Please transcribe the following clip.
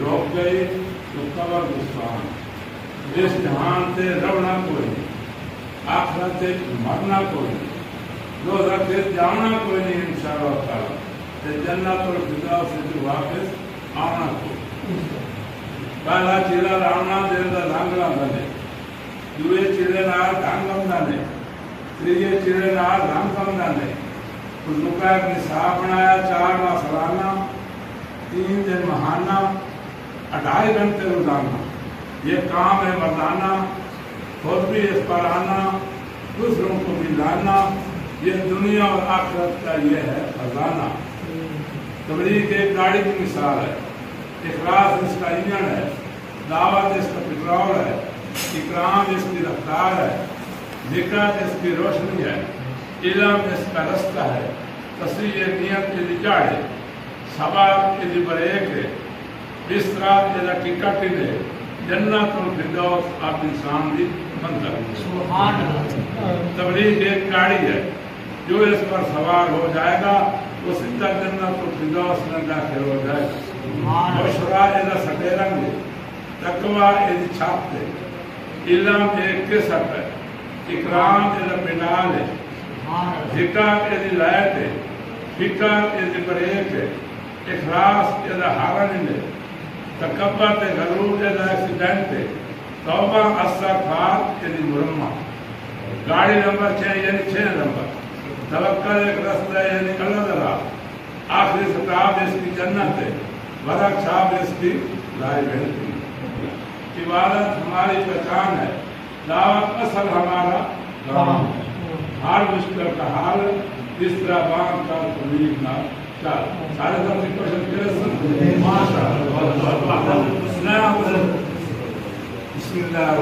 روک گئی تو قبر گستان اس جہان سے ربنا کوئی آخرت سے مرنا کوئی نہیں روزہ سے جانا کوئی نہیں ان انشاءاللہ تعالی۔ تے جنت اور فضا سے جو واپس آنا کوئی پہلا چیلا رانا دیر دا رنگ لاندہ نے دوے چیلے نال ڈھنگ لاندہ نے تیجے چیلے نال رنگ لاندہ نے حضور کا ایک نصاب بنایا چار ماہ سالانہ اٹھائی گھنٹے روزانہ۔ یہ کام ہے مردانہ، خود بھی اس پر آنا، دوسروں کو بھی لانا۔ یہ دنیا اور آخرت کا یہ ہے خزانہ۔ تبلیغ ایک گاڑی کی مثال ہے۔ اخلاص اس کا انجن ہے۔ دعوت اس کا پٹرول ہے۔ اکرام اس کی رفتار ہے۔ ذکر اس کی روشنی ہے۔ علم اس کا رستہ ہے۔ تصویر نیت کے لیے چاہے سباب کے لیے بریک ہے۔ بسترا کے لیے ٹکٹ ہے جنت اور فردوس آپ انسان کی منظر سبحان اللہ۔ تبلیغ ایک گاڑی ہے۔ جو اس پر سوار ہو جائے گا وہ سیدھا جنت اور فردوس میں داخل ہو جائے۔ گا سبحان اللہ۔ بشرا یہ سٹے رنگ ہے تقوی یہ چھاپ ہے علم ایک کسب ہے؟ اکرام یہ بنال ہے۔ ذکر یہ لائٹ ہے۔ فکر یہ بریک ہے۔ اخلاص یہ ہارن ہے۔ تکبر تے غرور یہ ایکسیڈنٹ ہے توبہ استغفار یہ مرمہ گاڑی نمبر چھ یعنی چھ نمبر توکل ایک رستہ ہے یعنی اللہ تعالیٰ آخری سٹاپ اس کی جنت ہے ورق چھاپ اس کی لائی بہتری عبادت ہماری پہچان ہے دعوت اصل ہمارا کام ہے ہر مشکل کا حال اس طرح بان کا تبلیغ نہ چل سارے سب سے کوشش کرے ماشاء 石浦